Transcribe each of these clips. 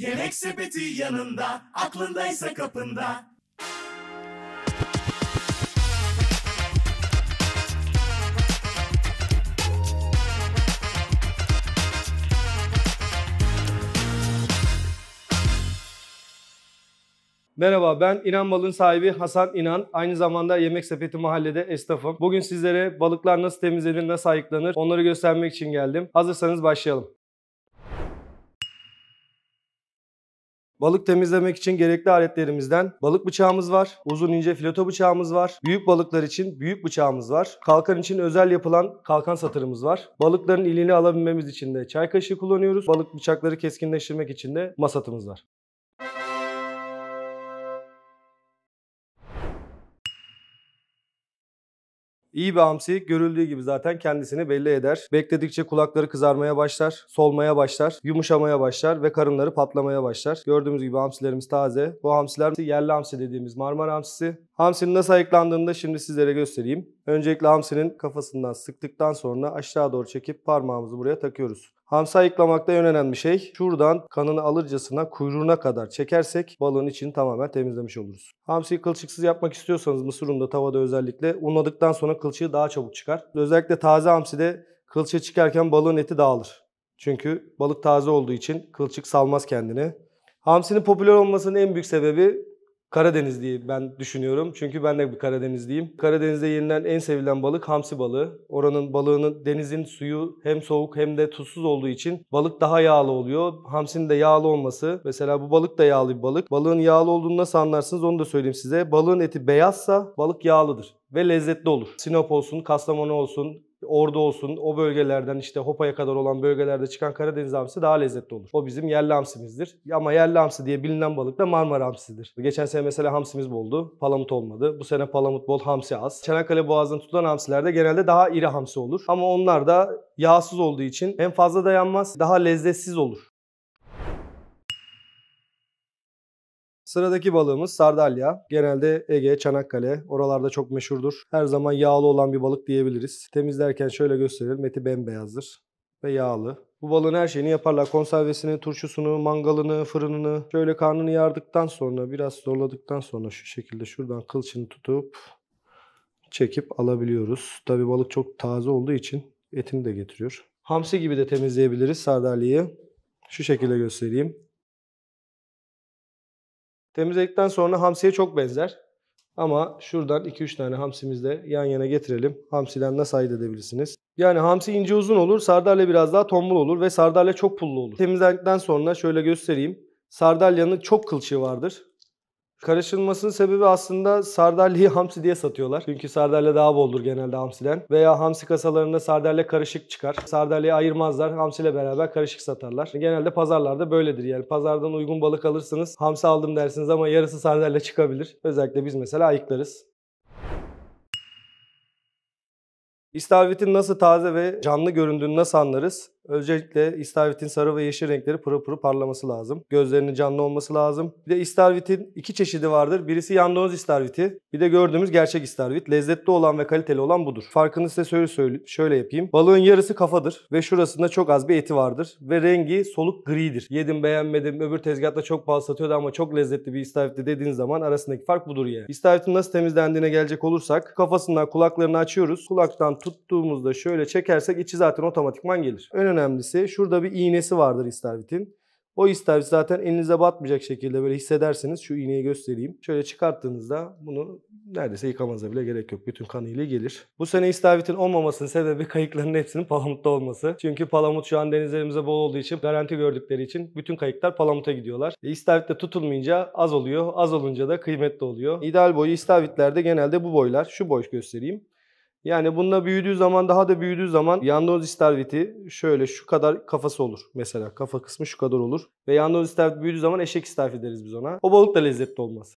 Yemek sepeti yanında, aklındaysa kapında. Merhaba ben İnan Mal'ın sahibi Hasan İnan. Aynı zamanda Yemek Sepeti Mahallede esnafım. Bugün sizlere balıklar nasıl temizlenir, nasıl ayıklanır onları göstermek için geldim. Hazırsanız başlayalım. Balık temizlemek için gerekli aletlerimizden balık bıçağımız var, uzun ince fileto bıçağımız var, büyük balıklar için büyük bıçağımız var, kalkan için özel yapılan kalkan satırımız var. Balıkların ilini alabilmemiz için de çay kaşığı kullanıyoruz. Balık bıçakları keskinleştirmek için de masatımız var. İyi bir hamsi görüldüğü gibi zaten kendisini belli eder. Bekledikçe kulakları kızarmaya başlar, solmaya başlar, yumuşamaya başlar ve karınları patlamaya başlar. Gördüğümüz gibi hamsilerimiz taze. Bu hamsiler yerli hamsi dediğimiz Marmara hamsisi. Hamsinin nasıl ayıklandığını da şimdi sizlere göstereyim. Öncelikle hamsinin kafasından sıktıktan sonra aşağı doğru çekip parmağımızı buraya takıyoruz. Hamsi ayıklamakta en önemli şey şuradan kanını alırcasına kuyruğuna kadar çekersek balığın içini tamamen temizlemiş oluruz. Hamsiyi kılçıksız yapmak istiyorsanız mısır ununda tavada özellikle unladıktan sonra kılçığı daha çabuk çıkar. Özellikle taze hamside kılçığı çıkarken balığın eti dağılır. Çünkü balık taze olduğu için kılçık salmaz kendini. Hamsinin popüler olmasının en büyük sebebi Karadeniz diye ben düşünüyorum. Çünkü ben de bir Karadenizliyim. Karadeniz'de yenilen en sevilen balık hamsi balığı. Oranın balığının denizin suyu hem soğuk hem de tuzsuz olduğu için balık daha yağlı oluyor. Hamsinin de yağlı olması. Mesela bu balık da yağlı bir balık. Balığın yağlı olduğunu nasıl anlarsınız onu da söyleyeyim size. Balığın eti beyazsa balık yağlıdır ve lezzetli olur. Sinop olsun, Kastamonu olsun, Ordu olsun o bölgelerden işte Hopa'ya kadar olan bölgelerde çıkan Karadeniz hamsi daha lezzetli olur. O bizim yerli hamsimizdir. Ama yerli hamsi diye bilinen balık da Marmara hamsisidir. Geçen sene mesela hamsimiz boldu. Palamut olmadı. Bu sene palamut bol hamsi az. Çanakkale Boğazı'nda tutulan hamsilerde genelde daha iri hamsi olur. Ama onlar da yağsız olduğu için hem fazla dayanmaz daha lezzetsiz olur. Sıradaki balığımız sardalya. Genelde Ege, Çanakkale oralarda çok meşhurdur. Her zaman yağlı olan bir balık diyebiliriz. Temizlerken şöyle gösterelim. Eti bembeyazdır ve yağlı. Bu balığın her şeyini yaparlar. Konservesini, turşusunu, mangalını, fırınını. Şöyle karnını yardıktan sonra, biraz zorladıktan sonra şu şekilde şuradan kılçını tutup çekip alabiliyoruz. Tabi balık çok taze olduğu için etini de getiriyor. Hamsi gibi de temizleyebiliriz sardalyayı. Şu şekilde göstereyim. Temizledikten sonra hamsiye çok benzer. Ama şuradan 2-3 tane hamsimizi de yan yana getirelim. Hamsiden nasıl ayırt edebilirsiniz? Yani hamsi ince uzun olur, sardalya biraz daha tombul olur ve sardalya çok pullu olur. Temizlendikten sonra şöyle göstereyim. Sardalyanın çok kılçığı vardır. Karıştırılmasının sebebi aslında sardalyayı hamsi diye satıyorlar. Çünkü sardalya daha boldur genelde hamsiden. Veya hamsi kasalarında sardalya karışık çıkar. Sardalyayı ayırmazlar. Hamsiyle beraber karışık satarlar. Genelde pazarlarda böyledir yani. Pazardan uygun balık alırsınız. Hamsi aldım dersiniz ama yarısı sardalya çıkabilir. Özellikle biz mesela ayıklarız. İstavritin nasıl taze ve canlı göründüğünü nasıl anlarız? Öncelikle istavritin sarı ve yeşil renkleri pırıl pırıl parlaması lazım. Gözlerinin canlı olması lazım. Bir de istavritin iki çeşidi vardır. Birisi yandoz istavriti. Bir de gördüğümüz gerçek istavrit. Lezzetli olan ve kaliteli olan budur. Farkını size şöyle, söyle, şöyle yapayım. Balığın yarısı kafadır ve şurasında çok az bir eti vardır. Ve rengi soluk gridir. Yedim beğenmedim öbür tezgahta çok pahalı satıyordu ama çok lezzetli bir istavritti dediğiniz zaman arasındaki fark budur yani. İstavritin nasıl temizlendiğine gelecek olursak kafasından kulaklarını açıyoruz. Kulaktan tuttuğumuzda şöyle çekersek içi zaten otomatikman gelir. En önemlisi şurada bir iğnesi vardır istavritin. O istavrit zaten elinize batmayacak şekilde böyle hissedersiniz. Şu iğneyi göstereyim. Şöyle çıkarttığınızda bunu neredeyse yıkamanıza bile gerek yok. Bütün kanıyla gelir. Bu sene istavritin olmamasının sebebi kayıkların hepsinin palamutta olması. Çünkü palamut şu an denizlerimize bol olduğu için garanti gördükleri için bütün kayıklar palamuta gidiyorlar. E, istavrit de tutulmayınca az oluyor. Az olunca da kıymetli oluyor. İdeal boyu istavritlerde genelde bu boylar. Şu boy göstereyim. Yani bununla büyüdüğü zaman daha da büyüdüğü zaman yandoz istavriti şöyle şu kadar kafası olur mesela. Kafa kısmı şu kadar olur. Ve yandoz istavrit büyüdüğü zaman eşek istavrit deriz biz ona. O balık da lezzetli olmaz.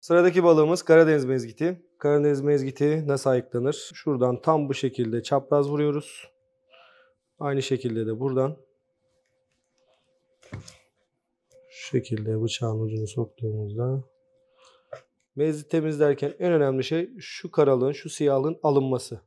Sıradaki balığımız Karadeniz mezgiti. Karadeniz mezgiti nasıl ayıklanır? Şuradan tam bu şekilde çapraz vuruyoruz. Aynı şekilde de buradan şu şekilde bıçağın ucunu soktuğumuzda Mezzi temizlerken en önemli şey şu karalığın, şu siyahlığın alınması.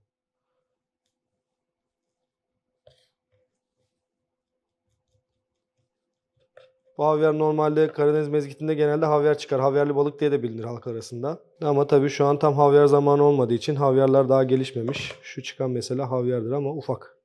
Bu havyar normalde Karadeniz mezgitinde genelde havyar çıkar. Havyarlı balık diye de bilinir halk arasında. Ama tabii şu an tam havyar zamanı olmadığı için havyarlar daha gelişmemiş. Şu çıkan mesela havyardır ama ufak.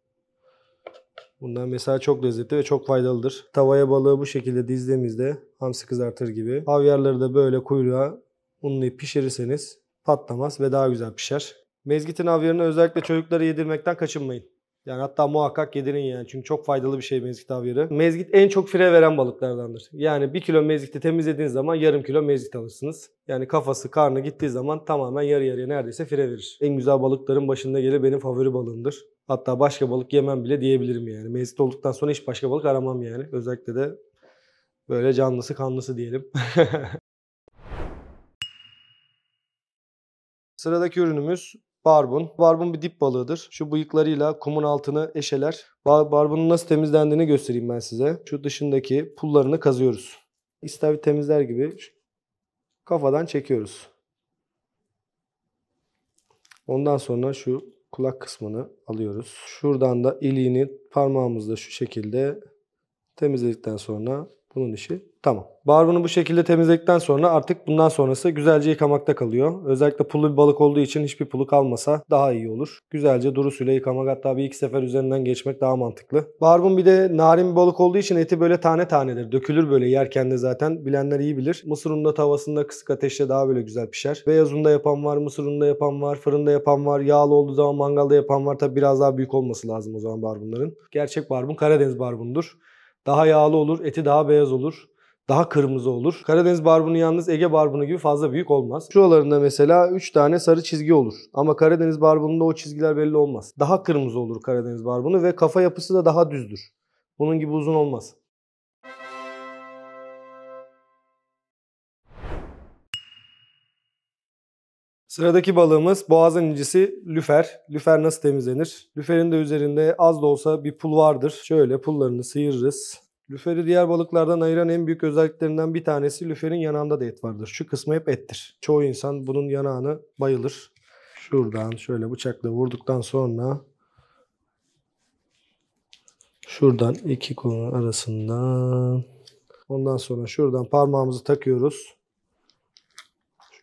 Bunlar mesela çok lezzetli ve çok faydalıdır. Tavaya balığı bu şekilde dizdiğimizde hamsi kızartır gibi. Havyarları da böyle kuyruğa unlayıp pişirirseniz patlamaz ve daha güzel pişer. Mezgitin havyarını özellikle çocuklara yedirmekten kaçınmayın. Yani hatta muhakkak yedirin yani. Çünkü çok faydalı bir şey mezgit havyarı. Mezgit en çok fire veren balıklardandır. Yani 1 kilo mezgiti temizlediğiniz zaman yarım kilo mezgit alırsınız. Yani kafası, karnı gittiği zaman tamamen yarı yarıya neredeyse fire verir. En güzel balıkların başında gelir benim favori balığımdır. Hatta başka balık yemem bile diyebilirim yani. Mezgit olduktan sonra hiç başka balık aramam yani. Özellikle de böyle canlısı kanlısı diyelim. Sıradaki ürünümüz barbun. Barbun bir dip balığıdır. Şu bıyıklarıyla kumun altını eşeler. Bar- Barbunun nasıl temizlendiğini göstereyim ben size. Şu dışındaki pullarını kazıyoruz. İstavrit temizler gibi kafadan çekiyoruz. Ondan sonra şu kulak kısmını alıyoruz. Şuradan da iliğini parmağımızla şu şekilde temizledikten sonra bunun işi tamam. Barbunu bu şekilde temizledikten sonra artık bundan sonrası güzelce yıkamakta kalıyor. Özellikle pullu bir balık olduğu için hiçbir pulu kalmasa daha iyi olur. Güzelce duru suyla yıkamak hatta bir iki sefer üzerinden geçmek daha mantıklı. Barbun bir de narin bir balık olduğu için eti böyle tane tanedir. Dökülür böyle yerken de zaten bilenler iyi bilir. Mısır ununda tavasında kısık ateşte daha böyle güzel pişer. Beyaz unda yapan var, mısır ununda yapan var, fırında yapan var, yağlı olduğu zaman mangalda yapan var. Tabi biraz daha büyük olması lazım o zaman barbunların. Gerçek barbun Karadeniz barbundur. Daha yağlı olur, eti daha beyaz olur. Daha kırmızı olur. Karadeniz barbunu yalnız Ege barbunu gibi fazla büyük olmaz. Şuralarında mesela 3 tane sarı çizgi olur. Ama Karadeniz barbununda o çizgiler belli olmaz. Daha kırmızı olur Karadeniz barbunu ve kafa yapısı da daha düzdür. Bunun gibi uzun olmaz. Sıradaki balığımız boğazın incisi lüfer. Lüfer nasıl temizlenir? Lüferin de üzerinde az da olsa bir pul vardır. Şöyle pullarını sıyırırız. Lüferi diğer balıklardan ayıran en büyük özelliklerinden bir tanesi lüferin yanağında da et vardır. Şu kısmı hep ettir. Çoğu insan bunun yanağını bayılır. Şuradan şöyle bıçakla vurduktan sonra şuradan iki kolun arasından ondan sonra şuradan parmağımızı takıyoruz.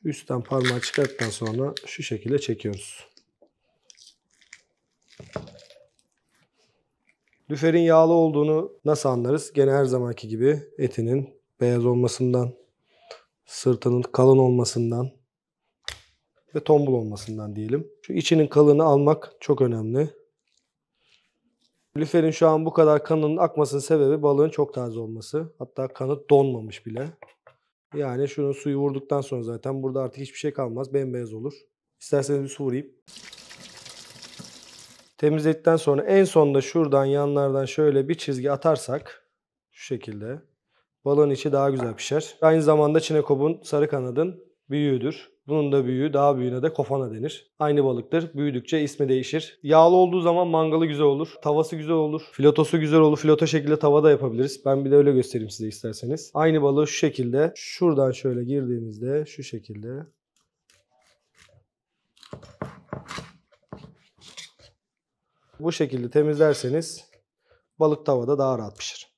Üstten parmağı çıkarttıktan sonra şu şekilde çekiyoruz. Lüferin yağlı olduğunu nasıl anlarız? Gene her zamanki gibi etinin beyaz olmasından, sırtının kalın olmasından ve tombul olmasından diyelim. Şu içinin kalını almak çok önemli. Lüferin şu an bu kadar kanının akmasının sebebi balığın çok taze olması. Hatta kanı donmamış bile. Yani şunun suyu vurduktan sonra zaten burada artık hiçbir şey kalmaz. Bembeyaz olur. İsterseniz bir su vurayım. Temizledikten sonra en sonda şuradan yanlardan şöyle bir çizgi atarsak şu şekilde balığın içi daha güzel pişer. Aynı zamanda çinekopun sarı kanadın büyüğüdür. Bunun da büyüğü daha büyüğüne de kofana denir. Aynı balıktır. Büyüdükçe ismi değişir. Yağlı olduğu zaman mangalı güzel olur. Tavası güzel olur. Filotosu güzel olur. Filoto şekilde tavada yapabiliriz. Ben bir de öyle göstereyim size isterseniz. Aynı balığı şu şekilde şuradan şöyle girdiğimizde şu şekilde Bu şekilde temizlerseniz balık tavada daha rahat pişir.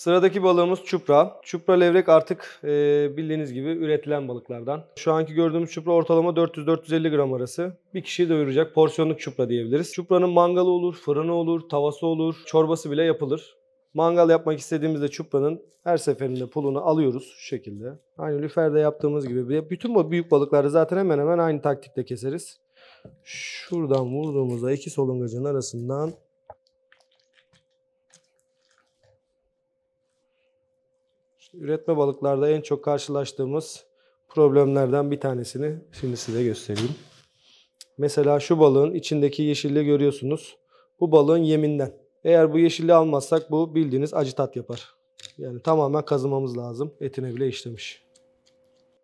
Sıradaki balığımız çupra. Çupra levrek artık e, bildiğiniz gibi üretilen balıklardan. Şu anki gördüğümüz çupra ortalama 400-450 gram arası. Bir kişiyi doyuracak porsiyonluk çupra diyebiliriz. Çupranın mangalı olur, fırını olur, tavası olur, çorbası bile yapılır. Mangal yapmak istediğimizde çupranın her seferinde pulunu alıyoruz şu şekilde. Aynı lüferde yaptığımız gibi. Bütün bu büyük balıkları zaten hemen hemen aynı taktikle keseriz. Şuradan vurduğumuzda iki solungacın arasından üretme balıklarda en çok karşılaştığımız problemlerden bir tanesini şimdi size göstereyim. Mesela şu balığın içindeki yeşilliği görüyorsunuz. Bu balığın yeminden. Eğer bu yeşilliği almazsak bu bildiğiniz acı tat yapar. Yani tamamen kazımamız lazım. Etine bile işlemiş.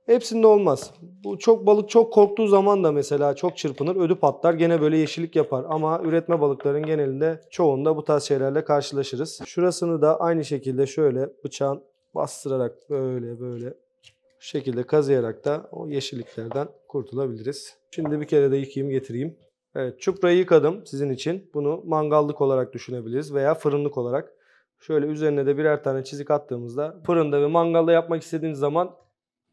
Hepsinde olmaz. Bu çok balık çok korktuğu zaman da mesela çok çırpınır, ödü patlar, gene böyle yeşillik yapar. Ama üretme balıkların genelinde çoğunda bu tarz şeylerle karşılaşırız. Şurasını da aynı şekilde şöyle bıçağın bastırarak böyle böyle şekilde kazıyarak da o yeşilliklerden kurtulabiliriz. Şimdi bir kere de yıkayayım getireyim. Evet, çuprayı yıkadım sizin için. Bunu mangallık olarak düşünebiliriz veya fırınlık olarak. Şöyle üzerine de birer tane çizik attığımızda fırında ve mangalda yapmak istediğiniz zaman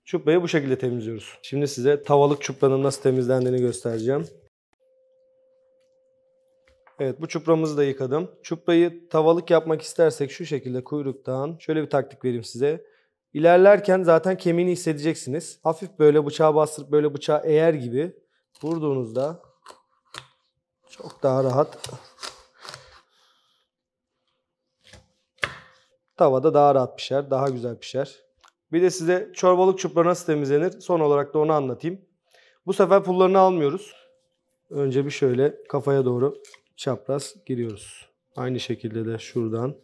çuprayı bu şekilde temizliyoruz. Şimdi size tavalık çupranın nasıl temizlendiğini göstereceğim. Evet bu çupramızı da yıkadım. Çuprayı tavalık yapmak istersek şu şekilde kuyruktan şöyle bir taktik vereyim size. İlerlerken zaten kemiğini hissedeceksiniz. Hafif böyle bıçağı bastırıp böyle bıçağı eğer gibi vurduğunuzda çok daha rahat tavada daha rahat pişer, daha güzel pişer. Bir de size çorbalık çupra nasıl temizlenir son olarak da onu anlatayım. Bu sefer pullarını almıyoruz. Önce bir şöyle kafaya doğru çapraz giriyoruz. Aynı şekilde de şuradan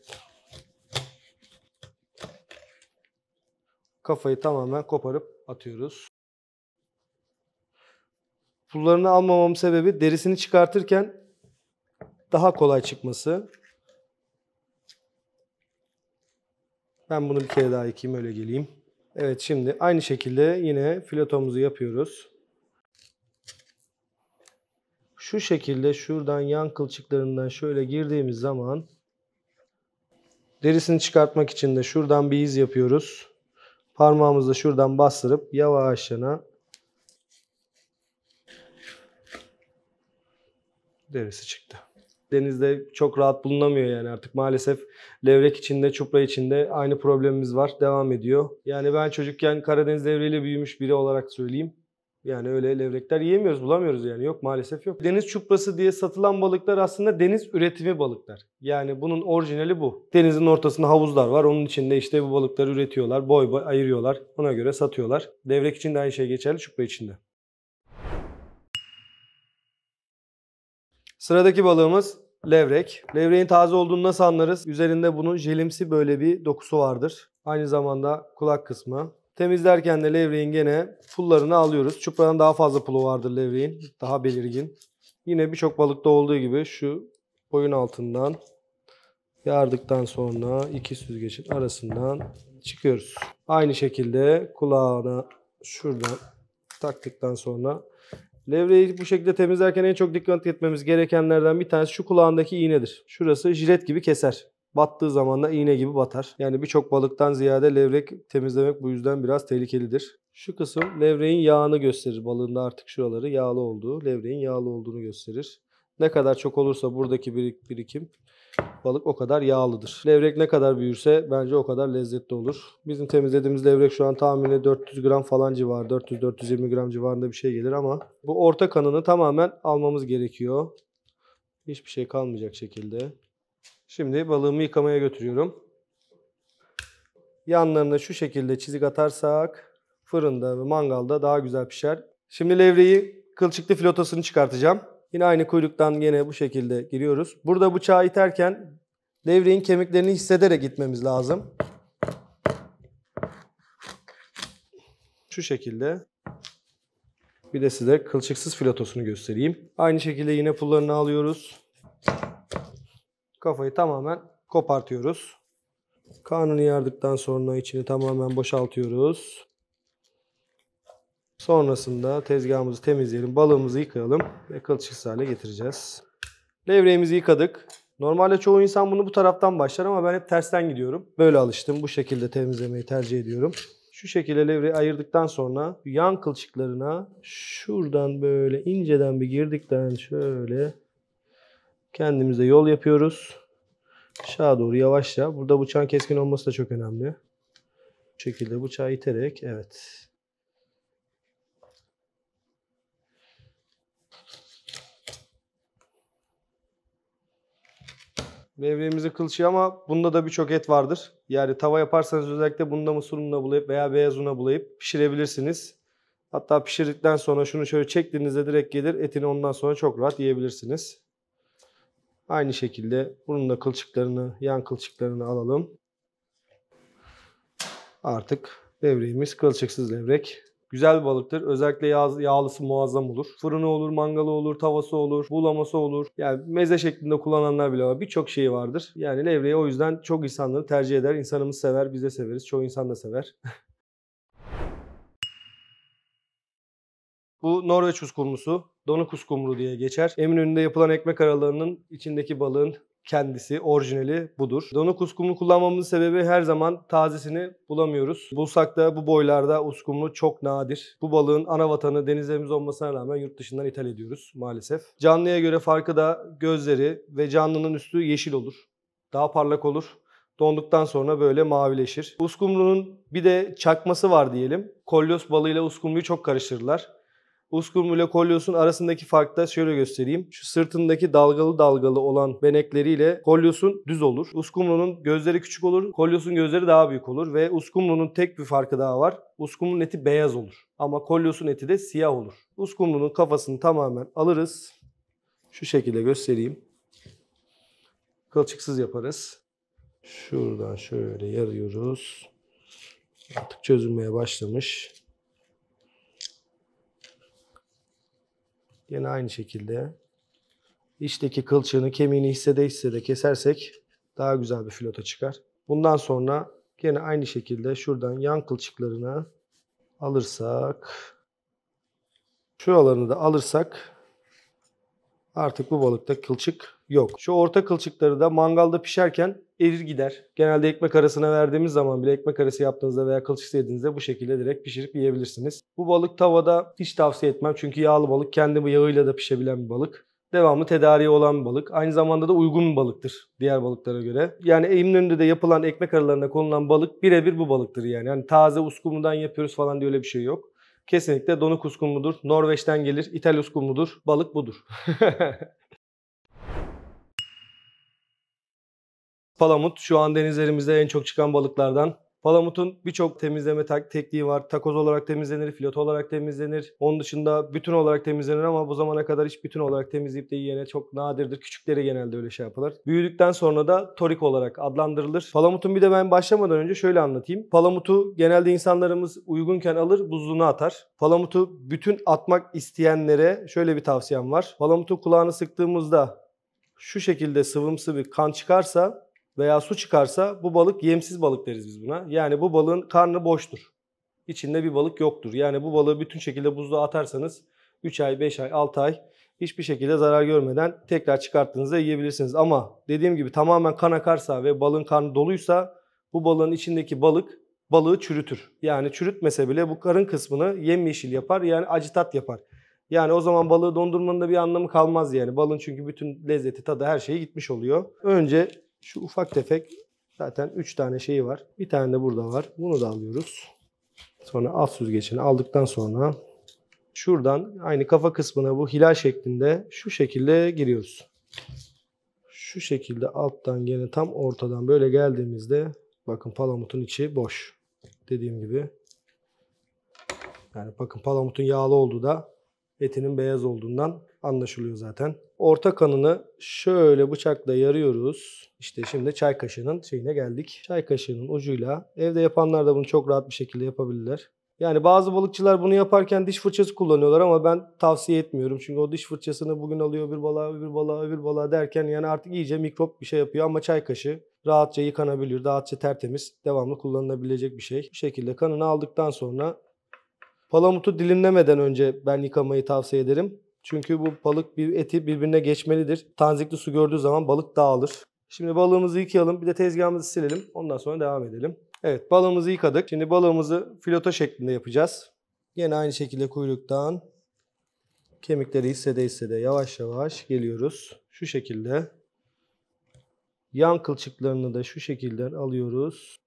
kafayı tamamen koparıp atıyoruz. Pullarını almamamın sebebi derisini çıkartırken daha kolay çıkması. Ben bunu bir kere daha yıkayayım öyle geleyim. Evet şimdi aynı şekilde yine filotomuzu yapıyoruz. Şu şekilde şuradan yan kılçıklarından şöyle girdiğimiz zaman derisini çıkartmak için de şuradan bir iz yapıyoruz. Parmağımızla şuradan bastırıp yavaşça derisi çıktı. Denizde çok rahat bulunamıyor yani artık maalesef levrek içinde, çupra içinde aynı problemimiz var. Devam ediyor. Yani ben çocukken Karadeniz levreğiyle büyümüş biri olarak söyleyeyim. Yani öyle levrekler yiyemiyoruz, bulamıyoruz yani. Yok maalesef yok. Deniz çuprası diye satılan balıklar aslında deniz üretimi balıklar. Yani bunun orijinali bu. Denizin ortasında havuzlar var. Onun içinde işte bu balıkları üretiyorlar. Boy boy ayırıyorlar. Ona göre satıyorlar. Levrek için de aynı şey geçerli, çupra için de. Sıradaki balığımız levrek. Levreğin taze olduğunu nasıl anlarız? Üzerinde bunun jelimsi böyle bir dokusu vardır. Aynı zamanda kulak kısmı. Temizlerken de levreğin gene pullarını alıyoruz. Çupranın daha fazla pulu vardır levreğin. Daha belirgin. Yine birçok balıkta olduğu gibi şu boyun altından yardıktan sonra iki süzgecin arasından çıkıyoruz. Aynı şekilde kulağına şuradan taktıktan sonra Levreyi bu şekilde temizlerken en çok dikkat etmemiz gerekenlerden bir tanesi şu kulağındaki iğnedir. Şurası jilet gibi keser. Battığı zaman da iğne gibi batar. Yani birçok balıktan ziyade levrek temizlemek bu yüzden biraz tehlikelidir. Şu kısım levreğin yağını gösterir. Balığında artık şuraları yağlı olduğu, levreğin yağlı olduğunu gösterir. Ne kadar çok olursa buradaki birikim balık o kadar yağlıdır. Levrek ne kadar büyürse bence o kadar lezzetli olur. Bizim temizlediğimiz levrek şu an tahmini 400 gram falan civarı, 400-420 gram civarında bir şey gelir ama bu orta kanını tamamen almamız gerekiyor. Hiçbir şey kalmayacak şekilde. Şimdi balığımı yıkamaya götürüyorum. Yanlarına şu şekilde çizik atarsak fırında ve mangalda daha güzel pişer. Şimdi levreyi kılçıklı filotasını çıkartacağım. Yine aynı kuyruktan yine bu şekilde giriyoruz. Burada bıçağı iterken levreğin kemiklerini hissederek gitmemiz lazım. Şu şekilde. Bir de size kılçıksız filotosunu göstereyim. Aynı şekilde yine pullarını alıyoruz. Kafayı tamamen kopartıyoruz. Karnını yardıktan sonra içini tamamen boşaltıyoruz. Sonrasında tezgahımızı temizleyelim, balığımızı yıkayalım ve kılçıksız hale getireceğiz. Levreğimizi yıkadık. Normalde çoğu insan bunu bu taraftan başlar ama ben hep tersten gidiyorum. Böyle alıştım. Bu şekilde temizlemeyi tercih ediyorum. Şu şekilde levreyi ayırdıktan sonra yan kılçıklarına şuradan böyle inceden bir girdikten şöyle kendimize yol yapıyoruz. Aşağı doğru yavaşça. Burada bıçağın keskin olması da çok önemli. Bu şekilde bıçağı iterek evet Levreğimizi kılçıyor ama bunda da birçok et vardır. Yani tava yaparsanız özellikle bunda mısır bulayıp veya beyaz una bulayıp pişirebilirsiniz. Hatta pişirdikten sonra şunu şöyle çektiğinizde direkt gelir. Etini ondan sonra çok rahat yiyebilirsiniz. Aynı şekilde bunun da kılçıklarını, yan kılçıklarını alalım. Artık levreğimiz kılçıksız levrek. Güzel bir balıktır. Özellikle yağ, yağlısı muazzam olur. Fırını olur, mangalı olur, tavası olur, bulaması olur. Yani meze şeklinde kullananlar bile var. Birçok şeyi vardır. Yani levreyi o yüzden çok insanları tercih eder. İnsanımız sever, biz de severiz. Çoğu insan da sever. Bu Norveç uskumrusu. Donuk uskumru diye geçer. Eminönü'nde yapılan ekmek aralarının içindeki balığın kendisi, orijinali budur. Donuk uskumru kullanmamızın sebebi her zaman tazesini bulamıyoruz. Bulsak da bu boylarda uskumru çok nadir. Bu balığın ana vatanı denizlerimiz olmasına rağmen yurt dışından ithal ediyoruz maalesef. Canlıya göre farkı da gözleri ve canlının üstü yeşil olur. Daha parlak olur. Donduktan sonra böyle mavileşir. Uskumru'nun bir de çakması var diyelim. Kolyoz balığıyla uskumruyu çok karıştırırlar. Uskumru ile kolyosun arasındaki farkı da şöyle göstereyim. Şu sırtındaki dalgalı dalgalı olan benekleriyle kolyosun düz olur. Uskumru'nun gözleri küçük olur, kolyosun gözleri daha büyük olur ve uskumru'nun tek bir farkı daha var. Uskumru'nun eti beyaz olur ama kolyosun eti de siyah olur. Uskumru'nun kafasını tamamen alırız. Şu şekilde göstereyim. Kılçıksız yaparız. Şuradan şöyle yarıyoruz. Artık çözülmeye başlamış. Yine aynı şekilde içteki kılçığını, kemiğini hissede hissede kesersek daha güzel bir filota çıkar. Bundan sonra yine aynı şekilde şuradan yan kılçıklarını alırsak şuralarını da alırsak artık bu balıkta kılçık yok. Şu orta kılçıkları da mangalda pişerken erir gider. Genelde ekmek arasına verdiğimiz zaman bile ekmek arası yaptığınızda veya kılçık yediğinizde bu şekilde direkt pişirip yiyebilirsiniz. Bu balık tavada hiç tavsiye etmem çünkü yağlı balık kendi yağıyla da pişebilen bir balık. Devamlı tedariği olan bir balık. Aynı zamanda da uygun bir balıktır diğer balıklara göre. Yani Eminönü'nde de yapılan ekmek aralarına konulan balık birebir bu balıktır yani. yani taze uskumrudan yapıyoruz falan diye öyle bir şey yok. Kesinlikle donuk uskumrudur. Norveç'ten gelir. İthal uskumrudur. Balık budur. Palamut şu an denizlerimizde en çok çıkan balıklardan. Palamut'un birçok temizleme tekniği var. Takoz olarak temizlenir, filoto olarak temizlenir. Onun dışında bütün olarak temizlenir ama bu zamana kadar hiç bütün olarak temizleyip de yiyene çok nadirdir. Küçükleri genelde öyle şey yapılır. Büyüdükten sonra da torik olarak adlandırılır. Palamut'un bir de ben başlamadan önce şöyle anlatayım. Palamut'u genelde insanlarımız uygunken alır, buzluğuna atar. Palamut'u bütün atmak isteyenlere şöyle bir tavsiyem var. Palamut'un kulağını sıktığımızda şu şekilde sıvımsı bir kan çıkarsa veya su çıkarsa bu balık yemsiz balık deriz biz buna. Yani bu balığın karnı boştur. İçinde bir balık yoktur. Yani bu balığı bütün şekilde buzluğa atarsanız 3 ay, 5 ay, 6 ay hiçbir şekilde zarar görmeden tekrar çıkarttığınızda yiyebilirsiniz. Ama dediğim gibi tamamen kan akarsa ve balığın karnı doluysa bu balığın içindeki balık balığı çürütür. Yani çürütmese bile bu karın kısmını yemyeşil yapar yani acıtat yapar. Yani o zaman balığı dondurmanın da bir anlamı kalmaz yani. Balın çünkü bütün lezzeti, tadı her şeyi gitmiş oluyor. Önce şu ufak tefek zaten 3 tane şeyi var. Bir tane de burada var. Bunu da alıyoruz. Sonra alt süzgecini aldıktan sonra şuradan aynı kafa kısmına bu hilal şeklinde şu şekilde giriyoruz. Şu şekilde alttan gene tam ortadan böyle geldiğimizde bakın palamutun içi boş. Dediğim gibi. Yani bakın palamutun yağlı olduğu da etinin beyaz olduğundan anlaşılıyor zaten. Orta kanını şöyle bıçakla yarıyoruz. İşte şimdi çay kaşığının şeyine geldik. Çay kaşığının ucuyla evde yapanlar da bunu çok rahat bir şekilde yapabilirler. Yani bazı balıkçılar bunu yaparken diş fırçası kullanıyorlar ama ben tavsiye etmiyorum. Çünkü o diş fırçasını bugün alıyor bir balığa, öbür balığa, öbür balığa derken yani artık iyice mikrop bir şey yapıyor ama çay kaşığı rahatça yıkanabilir, rahatça tertemiz, devamlı kullanılabilecek bir şey. Bu şekilde kanını aldıktan sonra palamutu dilimlemeden önce ben yıkamayı tavsiye ederim. Çünkü bu balık bir eti birbirine geçmelidir. Tanzikli su gördüğü zaman balık dağılır. Şimdi balığımızı yıkayalım. Bir de tezgahımızı silelim. Ondan sonra devam edelim. Evet balığımızı yıkadık. Şimdi balığımızı filoto şeklinde yapacağız. Yine aynı şekilde kuyruktan kemikleri hissede hissede yavaş yavaş geliyoruz. Şu şekilde. Yan kılçıklarını da şu şekilde alıyoruz.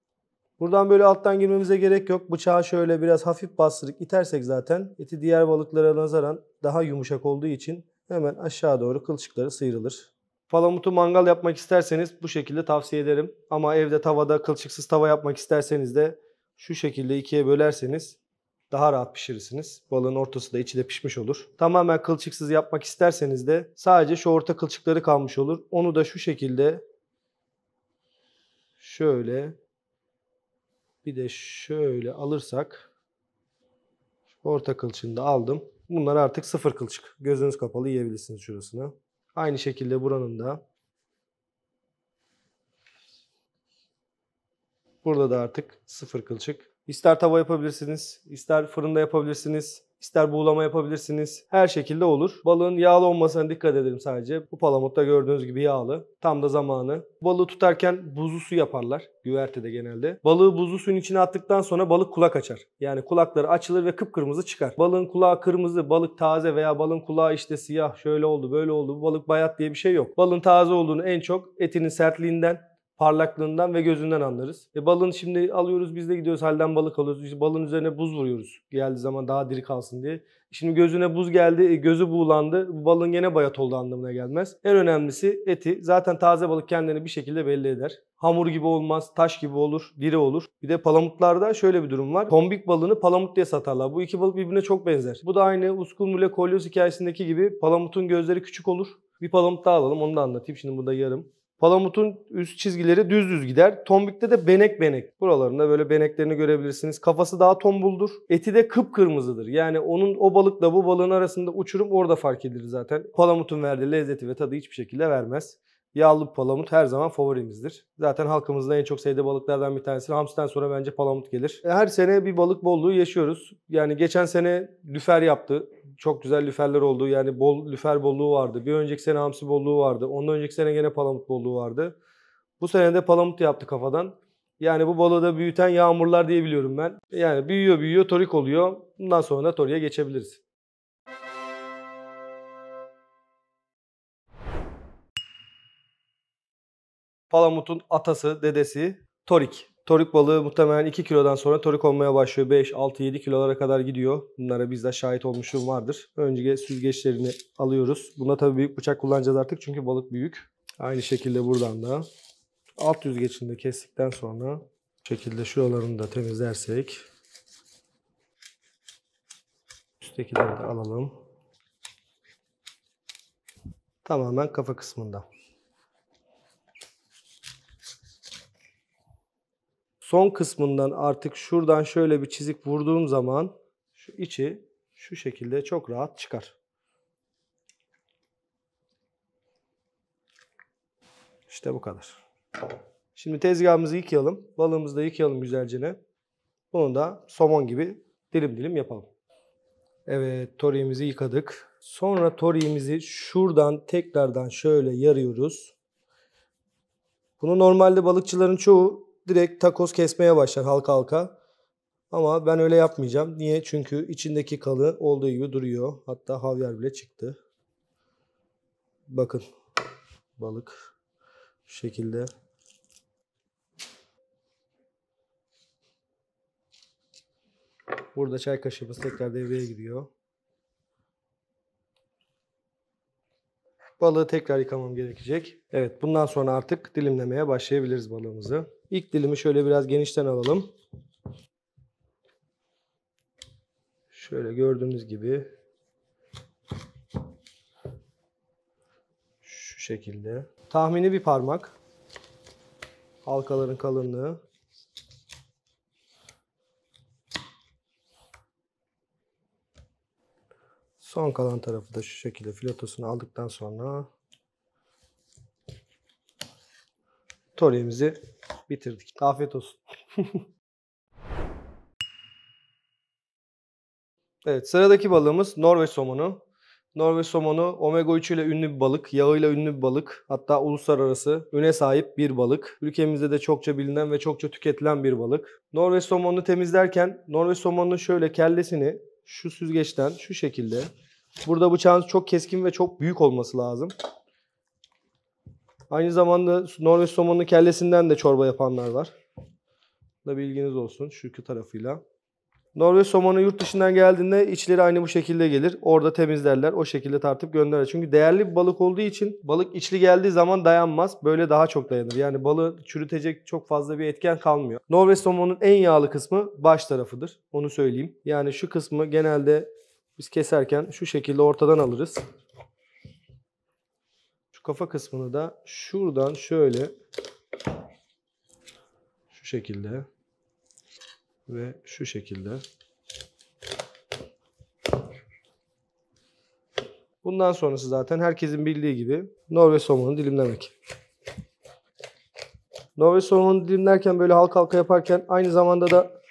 Buradan böyle alttan girmemize gerek yok. Bıçağı şöyle biraz hafif bastırıp itersek zaten eti diğer balıklara nazaran daha yumuşak olduğu için hemen aşağı doğru kılçıkları sıyrılır. Palamutu mangal yapmak isterseniz bu şekilde tavsiye ederim. Ama evde tavada kılçıksız tava yapmak isterseniz de şu şekilde ikiye bölerseniz daha rahat pişirirsiniz. Balığın ortası da içi de pişmiş olur. Tamamen kılçıksız yapmak isterseniz de sadece şu orta kılçıkları kalmış olur. Onu da şu şekilde şöyle bir de şöyle alırsak orta kılçığını da aldım. Bunlar artık sıfır kılçık. Gözünüz kapalı yiyebilirsiniz şurasını. Aynı şekilde buranın da burada da artık sıfır kılçık. İster tava yapabilirsiniz, ister fırında yapabilirsiniz, İster buğulama yapabilirsiniz. Her şekilde olur. Balığın yağlı olmasına dikkat edelim sadece. Bu palamutta gördüğünüz gibi yağlı. Tam da zamanı. Balığı tutarken buzlu su yaparlar. Güvertede genelde. Balığı buzlu suyun içine attıktan sonra balık kulak açar. Yani kulakları açılır ve kıpkırmızı çıkar. Balığın kulağı kırmızı, balık taze veya balığın kulağı işte siyah şöyle oldu böyle oldu. Bu balık bayat diye bir şey yok. Balığın taze olduğunu en çok etinin sertliğinden parlaklığından ve gözünden anlarız. E balığın şimdi alıyoruz biz de gidiyoruz halden balık alıyoruz. İşte balığın üzerine buz vuruyoruz. Geldiği zaman daha diri kalsın diye. Şimdi gözüne buz geldi, e, gözü buğulandı. Bu balığın gene bayat olduğu anlamına gelmez. En önemlisi eti. Zaten taze balık kendini bir şekilde belli eder. Hamur gibi olmaz, taş gibi olur, diri olur. Bir de palamutlarda şöyle bir durum var. Tombik balığını palamut diye satarlar. Bu iki balık birbirine çok benzer. Bu da aynı Uskumrule kolyoz hikayesindeki gibi palamutun gözleri küçük olur. Bir palamut daha alalım onu da anlatayım. Şimdi burada yarım. Palamutun üst çizgileri düz düz gider. Tombikte de benek benek. Buralarında böyle beneklerini görebilirsiniz. Kafası daha tombuldur. Eti de kıpkırmızıdır. Yani onun o balıkla bu balığın arasında uçurum orada fark edilir zaten. Palamutun verdiği lezzeti ve tadı hiçbir şekilde vermez. Yağlı palamut her zaman favorimizdir. Zaten halkımızın en çok sevdiği balıklardan bir tanesi. Hamsiden sonra bence palamut gelir. Her sene bir balık bolluğu yaşıyoruz. Yani geçen sene lüfer yaptı. Çok güzel lüferler oldu. Yani bol lüfer bolluğu vardı. Bir önceki sene hamsi bolluğu vardı. Ondan önceki sene gene palamut bolluğu vardı. Bu sene de palamut yaptı kafadan. Yani bu balığı da büyüten yağmurlar diyebiliyorum ben. Yani büyüyor büyüyor torik oluyor. Bundan sonra da toriye geçebiliriz. Palamut'un atası, dedesi torik. Torik balığı muhtemelen 2 kilodan sonra torik olmaya başlıyor. 5, 6, 7 kilolara kadar gidiyor. Bunlara bizzat şahit olmuşluğum vardır. Önce süzgeçlerini alıyoruz. Bunda tabii büyük bıçak kullanacağız artık çünkü balık büyük. Aynı şekilde buradan da alt yüzgeçini de kestikten sonra şekilde şuralarını da temizlersek üsttekileri de alalım. Tamamen kafa kısmında. Son kısmından artık şuradan şöyle bir çizik vurduğum zaman şu içi şu şekilde çok rahat çıkar. İşte bu kadar. Şimdi tezgahımızı yıkayalım. Balığımızı da yıkayalım güzelce. Bunu da somon gibi dilim dilim yapalım. Evet toriğimizi yıkadık. Sonra toriğimizi şuradan tekrardan şöyle yarıyoruz. Bunu normalde balıkçıların çoğu direkt takoz kesmeye başlar halka halka. Ama ben öyle yapmayacağım. Niye? Çünkü içindeki kalı olduğu gibi duruyor. Hatta havyar bile çıktı. Bakın. Balık. Şu şekilde. Burada çay kaşığımız tekrar devreye giriyor. Balığı tekrar yıkamam gerekecek. Evet bundan sonra artık dilimlemeye başlayabiliriz balığımızı. İlk dilimi şöyle biraz genişten alalım. Şöyle gördüğünüz gibi şu şekilde. Tahmini bir parmak. Halkaların kalınlığı. Son kalan tarafı da şu şekilde filotosunu aldıktan sonra Toriğimizi bitirdik. Afiyet olsun. evet sıradaki balığımız Norveç somonu. Norveç somonu omega 3 ile ünlü bir balık, yağıyla ünlü bir balık. Hatta uluslararası üne sahip bir balık. Ülkemizde de çokça bilinen ve çokça tüketilen bir balık. Norveç somonunu temizlerken Norveç somonunun şöyle kellesini şu süzgeçten şu şekilde. Burada bıçağınız çok keskin ve çok büyük olması lazım. Aynı zamanda Norveç somonun kellesinden de çorba yapanlar var. Da bilginiz olsun şu tarafıyla. Norveç somonu yurt dışından geldiğinde içleri aynı bu şekilde gelir. Orada temizlerler. O şekilde tartıp gönderir. Çünkü değerli bir balık olduğu için balık içli geldiği zaman dayanmaz. Böyle daha çok dayanır. Yani balığı çürütecek çok fazla bir etken kalmıyor. Norveç somonun en yağlı kısmı baş tarafıdır. Onu söyleyeyim. Yani şu kısmı genelde biz keserken şu şekilde ortadan alırız kafa kısmını da şuradan şöyle şu şekilde ve şu şekilde Bundan sonrası zaten herkesin bildiği gibi Norveç somonu dilimlemek. Norveç somonu dilimlerken böyle halka halka yaparken aynı zamanda da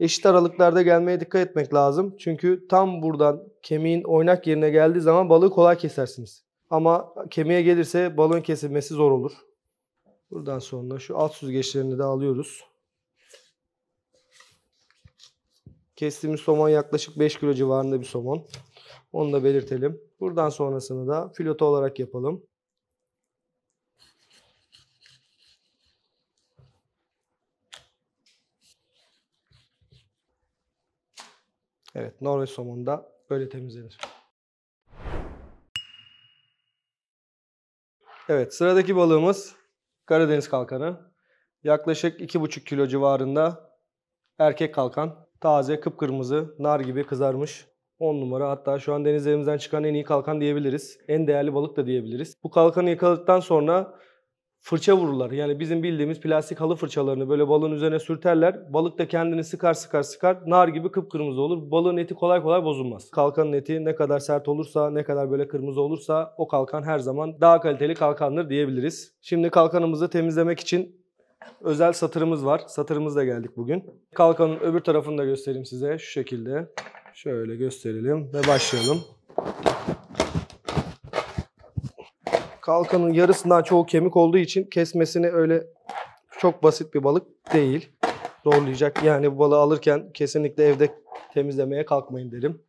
Eşit aralıklarda gelmeye dikkat etmek lazım. Çünkü tam buradan kemiğin oynak yerine geldiği zaman balığı kolay kesersiniz. Ama kemiğe gelirse balığın kesilmesi zor olur. Buradan sonra şu alt süzgeçlerini de alıyoruz. Kestiğimiz somon yaklaşık 5 kilo civarında bir somon. Onu da belirtelim. Buradan sonrasını da filoto olarak yapalım. Evet, Norveç somonu da böyle temizlenir. Evet, sıradaki balığımız Karadeniz kalkanı. Yaklaşık 2,5 kilo civarında erkek kalkan. Taze, kıpkırmızı, nar gibi kızarmış. 10 numara hatta şu an denizlerimizden çıkan en iyi kalkan diyebiliriz. En değerli balık da diyebiliriz. Bu kalkanı yakaladıktan sonra fırça vururlar. Yani bizim bildiğimiz plastik halı fırçalarını böyle balığın üzerine sürterler. Balık da kendini sıkar sıkar sıkar. Nar gibi kıpkırmızı olur. Balığın eti kolay kolay bozulmaz. Kalkanın eti ne kadar sert olursa, ne kadar böyle kırmızı olursa o kalkan her zaman daha kaliteli kalkandır diyebiliriz. Şimdi kalkanımızı temizlemek için özel satırımız var. Satırımızla geldik bugün. Kalkanın öbür tarafını da göstereyim size şu şekilde. Şöyle gösterelim ve başlayalım. Kalkanın yarısından çoğu kemik olduğu için kesmesini öyle çok basit bir balık değil. Zorlayacak. Yani bu balığı alırken kesinlikle evde temizlemeye kalkmayın derim.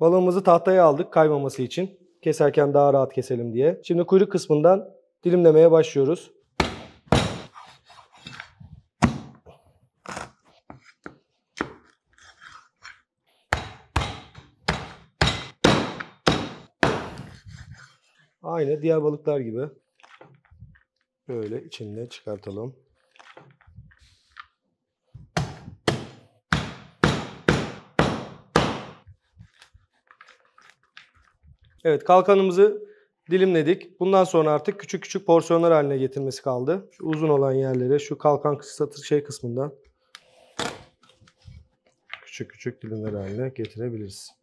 Balığımızı tahtaya aldık kaymaması için. Keserken daha rahat keselim diye. Şimdi kuyruk kısmından dilimlemeye başlıyoruz. Diğer balıklar gibi. Böyle içinde çıkartalım. Evet kalkanımızı dilimledik. Bundan sonra artık küçük küçük porsiyonlar haline getirmesi kaldı. Şu uzun olan yerleri şu kalkan satır şey kısmından küçük küçük dilimler haline getirebiliriz.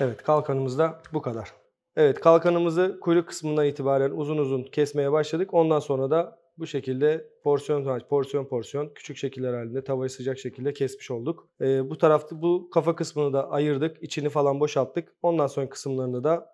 Evet kalkanımız da bu kadar. Evet kalkanımızı kuyruk kısmından itibaren uzun uzun kesmeye başladık. Ondan sonra da bu şekilde porsiyon porsiyon porsiyon küçük şekiller halinde tavayı sıcak şekilde kesmiş olduk. Ee, bu tarafta bu kafa kısmını da ayırdık. içini falan boşalttık. Ondan sonra kısımlarını da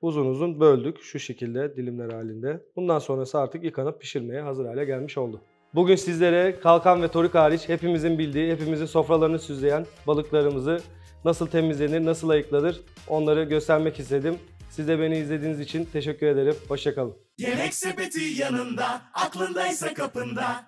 uzun uzun böldük şu şekilde dilimler halinde. Bundan sonrası artık yıkanıp pişirmeye hazır hale gelmiş oldu. Bugün sizlere kalkan ve torik hariç hepimizin bildiği, hepimizin sofralarını süzleyen balıklarımızı nasıl temizlenir, nasıl ayıklanır onları göstermek istedim. Siz de beni izlediğiniz için teşekkür ederim. Hoşçakalın. Yemek sepeti yanında, aklındaysa kapında.